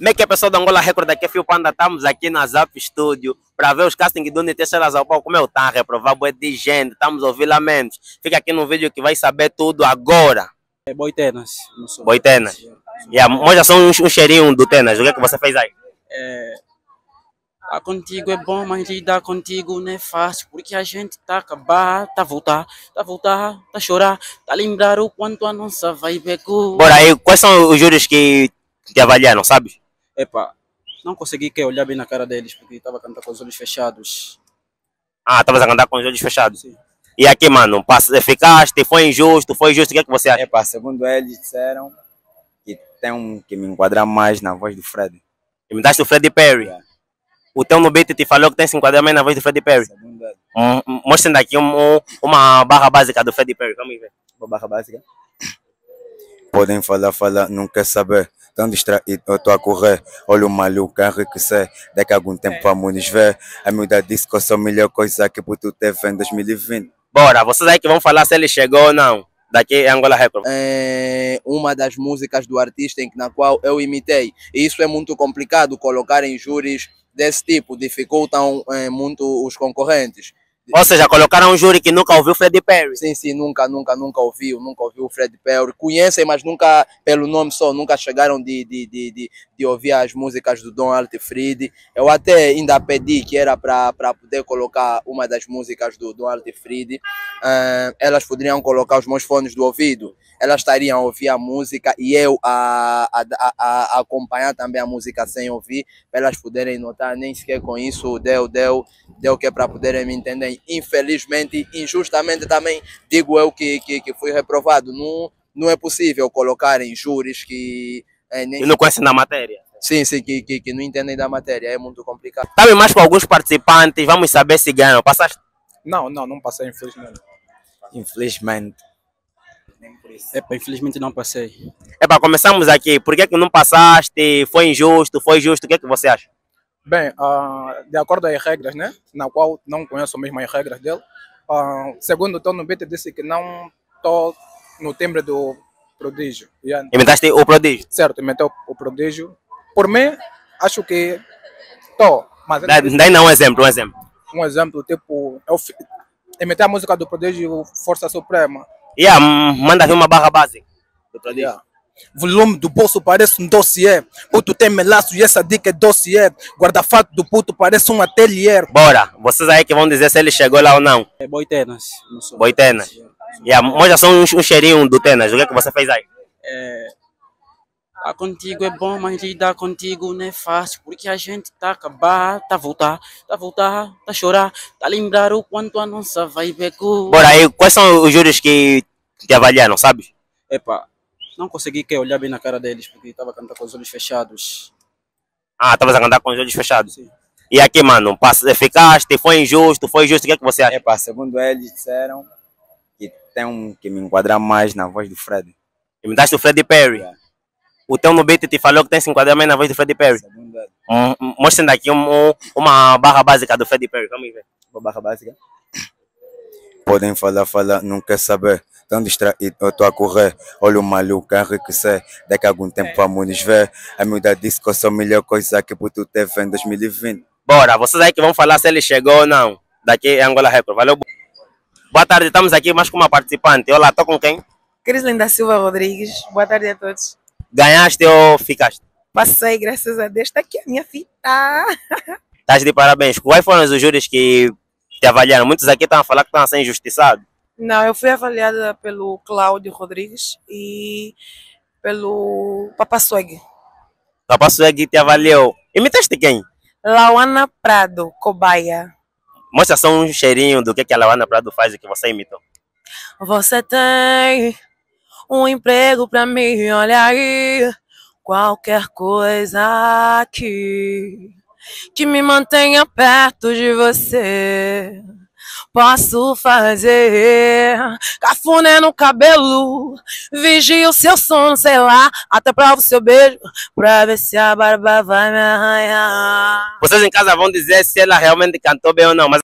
Como é que é pessoal do Angola Record aqui, Fio Panda, estamos aqui na Zap Studio para ver os castings do NT Celas ao Pau, como é o tá, reprovar boa de gente, estamos a ouvir lamentos. Fica aqui no vídeo que vai saber tudo agora. É Boitenas. Boitenas. Yeah, mostra só um, um cheirinho do Tenas, o que é que você fez aí? É, tá contigo é bom, mas lidar contigo não é fácil, porque a gente tá acabar, tá voltar, tá voltar, tá chorar, tá lembrar o quanto a nossa vibe é good. Bora aí, quais são os júris que te avaliaram, sabe? Epa, não consegui que olhar bem na cara deles, porque estava cantando com os olhos fechados. Ah, estavas a cantar com os olhos fechados. Sim. E aqui, mano, passa- ficaste, foi injusto, foi injusto, o que é que você acha? Epa, segundo eles disseram que tem um que me enquadra mais na voz do Fred. Imitaste o Freddie Perry. Yeah. O teu no beat te falou que tem 50 mais na voz do Freddie Perry. Segundo eles. Mostrem daqui um- um- uma barra básica do Freddie Perry, vamos ver. Uma barra básica. Podem falar, falar, não quer saber. Tão distraído, eu tô a correr. Olha o maluco a enriquecer. Daqui a algum tempo vamos nos ver. A miúda disse que eu sou a melhor coisa que tu teve em 2020. Bora, vocês aí que vão falar se ele chegou ou não. Daqui é Angola Record. é, uma das músicas do artista em que- na qual eu imitei. E isso é muito complicado, colocar em júris desse tipo, dificultam é, muito os concorrentes. Ou seja, colocaram um júri que nunca ouviu Freddie Perry. Sim, sim, nunca, nunca, nunca ouviu, nunca ouviu o Fred Perry. Conhecem, mas nunca, pelo nome só, nunca chegaram de, de, de, de, de ouvir as músicas do Dom Altfried. Eu até ainda pedi que era para poder colocar uma das músicas do Dom Altfried. Ah, elas poderiam colocar os meus fones do ouvido. Elas estariam a ouvir a música e eu a, a, a, a acompanhar também a música sem ouvir, para elas poderem notar. Nem sequer com isso deu, deu, deu que é para poderem me entender. Infelizmente, injustamente também, digo eu que, que, que fui reprovado. Não, não é possível colocar em júris que. eh, nem, E não conhecem da matéria. sim, sim, que, que, que não entendem da matéria. É muito complicado. Sabe mais com alguns participantes, vamos saber se ganham. Passaste? Não, não, não passei, infelizmente. Infelizmente. Epa, infelizmente não passei. É para começarmos aqui. Por que, que não passaste? Foi injusto? Foi justo? O que é que você acha? Bem, ah, de acordo às regras, né? Na qual não conheço mesmo as regras dele. ah, segundo o Tono Beat disse que não estou no timbre do prodígio. Yeah, Imitaste o prodígio. certo, meteu o prodígio. Por mim, acho que estou. Mas Dá- Daí não um exemplo, um exemplo. um exemplo, tipo, eu fi- imitar a música do prodígio Força Suprema. Yeah, manda uma barra básica. Do prodígio. Yeah. Volume do bolso parece um dossiê. Puto tem melaço e essa dica é dossiê. Guarda-fato do puto parece um ateliê. Bora, vocês aí que vão dizer se ele chegou lá ou não. É Boitenas. não sou. Boitenas. Yeah, mostra só um, um cheirinho do Tenas, o que é que você fez aí? É, tá contigo é bom, mas lidar contigo não é fácil, porque a gente tá a acabar, tá a voltar, tá a voltar, tá a chorar, tá a lembrar o quanto a nossa vibe é good. Bora aí, quais são os júris que te avaliaram, sabe? Epa, não consegui que olhar bem na cara deles, porque estava cantando com os olhos fechados. Ah, estavas a cantar com os olhos fechados. Sim. E aqui, mano, passa- ficaste, foi injusto, foi justo, o que é que você acha? Epa, segundo eles disseram que tem um que me enquadra mais na voz do Fred. Imitaste o Freddie Perry. Yeah. O teu no beat te falou que tem 50 mais na voz do Freddie Perry. Segundo eles. Hum, hum, Mostrem daqui um- um- uma barra básica do Freddie Perry, vamos ver. Uma barra básica. Podem falar, falar, não quer saber. Tão distraído, eu tô a correr. Olha o maluco a enriquecer. Daqui a algum tempo vamos nos ver. A miúda disse que eu sou a melhor coisa que tu teve em 2020. Bora, vocês aí que vão falar se ele chegou ou não. Daqui é Angola Record, valeu? Boa tarde, estamos aqui mais com uma participante. Olá, tô com quem? Crislin da Silva Rodrigues, boa tarde a todos. Ganhaste ou ficaste? Passei, graças a Deus, está aqui a minha fita. Estás de parabéns. Quais foram os júris que te avaliaram? Muitos aqui estão a falar que estão a ser injustiçados. Não, eu fui avaliada pelo Cláudio Rodrigues e pelo Papa Swag. Papa Swag te avaliou. Imitaste quem? Lauana Prado, cobaia. Mostra só um cheirinho do que, que a Lawana Prado faz e que você imitou. Você tem um emprego pra mim, olha aí. Qualquer coisa aqui que me mantenha perto de você. Posso fazer cafuné no cabelo, vigia o seu sono, sei lá, até prova o seu beijo, pra ver se a barba vai me arranhar. Vocês em casa vão dizer se ela realmente cantou bem ou não. Mas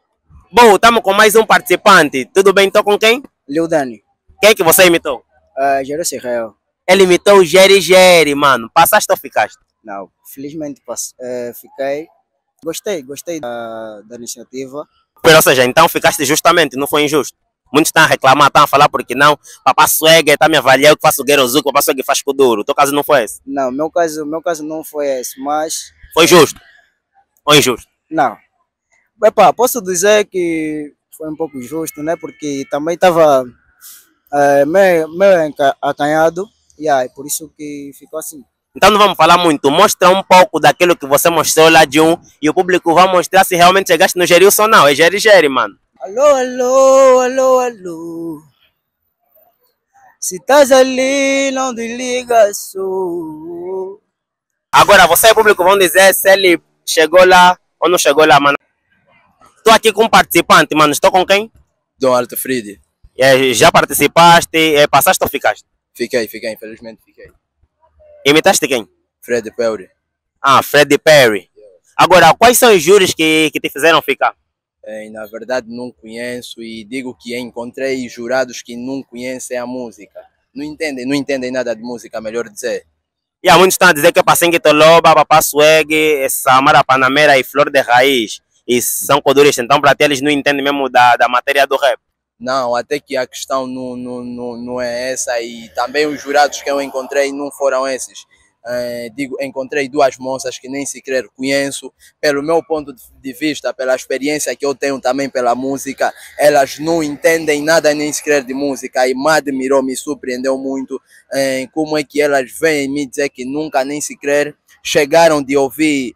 bom, estamos com mais um participante. Tudo bem? Estou com quem? Lil Dani, Quem que você imitou? uh, Jerusalém, Ele imitou o Jerry Jerry, mano. Passaste ou ficaste? Não, felizmente passe- eh, fiquei. Gostei, gostei da, da iniciativa. Ou seja, então ficaste justamente, não foi injusto. Muitos estão a reclamar, estão a falar porque não. Papá Swag está me avaliando que faço Guerozuco, Papá Swag faz Kuduro. O teu caso não foi esse. Não, meu caso, meu caso não foi esse, mas Foi justo. Ou injusto? não. Epá, posso dizer que foi um pouco justo, né? Porque também estava eh, meio, meio acanhado, e aí por isso que ficou assim. Então não vamos falar muito. Mostra um pouco daquilo que você mostrou lá de um e o público vai mostrar se realmente chegaste no Gerilson ou não. É Jerry Jerry, mano. Alô, alô, alô, alô. Se estás ali, não desliga só. Agora, você e o público vão dizer se ele chegou lá ou não chegou lá, mano. Estou aqui com um participante, mano. Estou com quem? Dom Alto Fried. Eh, já participaste? eh, passaste ou ficaste? Fiquei, fiquei, infelizmente fiquei. Imitaste quem? Fred Peuri. Ah, Freddie Perry. Agora, quais são os júris que, que te fizeram ficar? Eh, na verdade não conheço e digo que encontrei jurados que não conhecem a música. Não entendem, não entendem nada de música, melhor dizer. E há muitos estão a dizer que é Passengue Toloba, Papá Swag, Samara Panamera e Flor de Raiz. E são coduristas, então para eles não entendem mesmo da, da matéria do rap. Não, até que a questão não, não, não, não é essa e também os jurados que eu encontrei não foram esses. Eh, digo, encontrei duas moças que nem sequer conheço. Pelo meu ponto de- vista, pela experiência que eu tenho também pela música, elas não entendem nada nem sequer de música. E me admirou, me surpreendeu muito eh, como é que elas vêm me dizer que nunca nem sequer chegaram de ouvir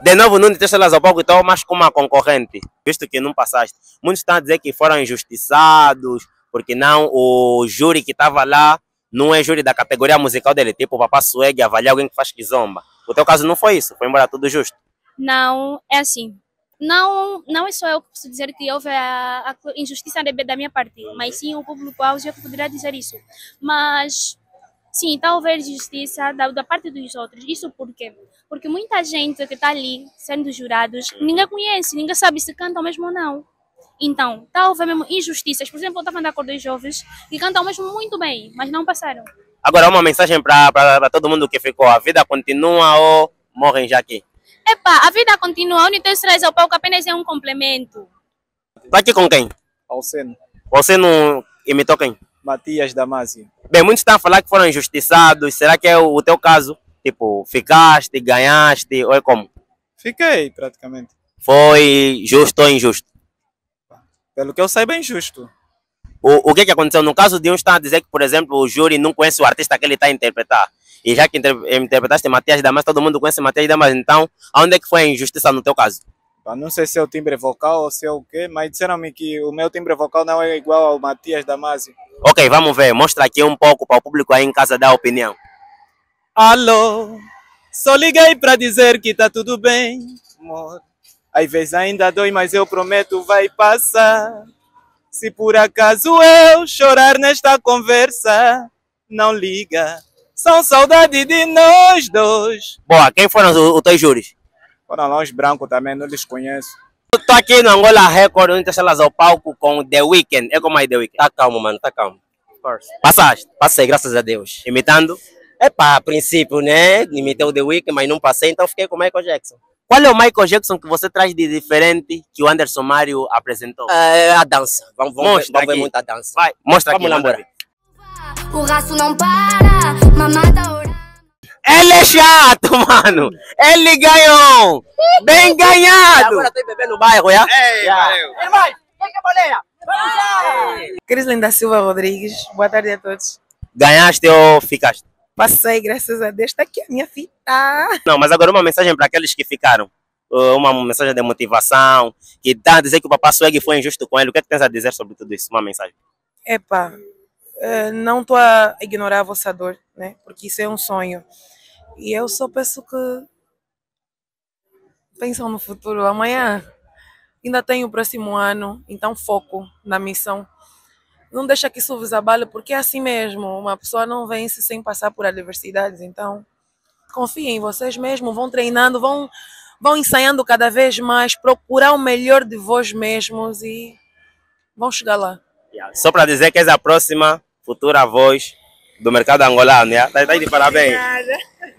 De novo, não elas ao palco, então mais como uma concorrente, visto que não passaste. Muitos estão a dizer que foram injustiçados, porque não, o júri que estava lá não é júri da categoria musical dele, tipo o Papá Swag, avaliar alguém que faz kizomba. O teu caso não foi isso, foi embora tudo justo. Não, é assim. Não, não é só eu que posso dizer que houve a, a injustiça da, minha parte, mas sim o público auge que poderia dizer isso. Mas, sim, está haver justiça da, da parte dos outros. Isso por quê? Porque muita gente que está ali, sendo jurados, ninguém conhece, ninguém sabe se cantam mesmo ou não. Então, está haver mesmo injustiças. Por exemplo, eu estava na cor dos jovens que cantam mesmo muito bem, mas não passaram. Agora, uma mensagem para todo mundo que ficou: a vida continua ou morrem já aqui? Epa, a vida continua, a Unitel traz ao palco apenas é um complemento. Tá aqui com quem? Alceno, não imitou quem? Matias Damasio. Bem, muitos estão a falar que foram injustiçados. Será que é o, teu caso? Tipo, ficaste, ganhaste, ou é como? Fiquei, praticamente. Foi justo ou injusto? Pelo que eu saiba, é injusto. O, o que que aconteceu? No caso de uns estão a dizer que, por exemplo, o júri não conhece o artista que ele está a interpretar. E já que inter, interpretaste Matias Damas, todo mundo conhece Matias Damas. Então, aonde é que foi a injustiça no teu caso? Não sei se é o timbre vocal ou se é o quê, mas disseram-me que o meu timbre vocal não é igual ao Matias Damasio. Ok, vamos ver. Mostra aqui um pouco para o público aí em casa dar opinião. Alô, só liguei pra dizer que tá tudo bem, amor. Às vezes ainda dói, mas eu prometo vai passar. Se por acaso eu chorar nesta conversa, não liga. São saudade de nós dois. Boa, quem foram os, os teus júris? Foram lá os brancos também, não lhes conheço. Estou aqui no Angola Record, onde elas ao palco com The Weeknd. É como aí The Weeknd? Tá calmo, mano, tá calmo. Passaste? Passei, graças a Deus. Imitando? É pá, a princípio, né? Imitei o The Weeknd, mas não passei, então fiquei com o Michael Jackson. Qual é o Michael Jackson que você traz de diferente que o Anderson Mário apresentou? É, a dança. Vamos, vamos, ver, vamos ver muita dança. Vai, mostra Vamos aqui. ver. O raço não para, mamãe tá. Ele é chato, mano. Ele ganhou. Bem ganhado. Agora tô bebendo no bairro, já? Crislin da Silva Rodrigues, boa tarde a todos. Ganhaste ou ficaste? Passei, graças a Deus, está aqui a minha fita. Não, mas agora uma mensagem para aqueles que ficaram. Uh, Uma mensagem de motivação, que dá a dizer que o Papá Swag foi injusto com ele. O que é que tens a dizer sobre tudo isso? Uma mensagem. Epa, eh, não estou a ignorar a vossa dor, né? Porque isso é um sonho. E eu só peço que pensam no futuro. Amanhã ainda tem o próximo ano, então foco na missão. Não deixa que isso vos abale, porque é assim mesmo. Uma pessoa não vence sem passar por adversidades. Então, confiem em vocês mesmos, vão treinando, vão, vão ensaiando cada vez mais, procurar o melhor de vós mesmos e vão chegar lá. Só para dizer que és a próxima futura voz do mercado angolano, já? Tá, tá aí de parabéns. Valeu.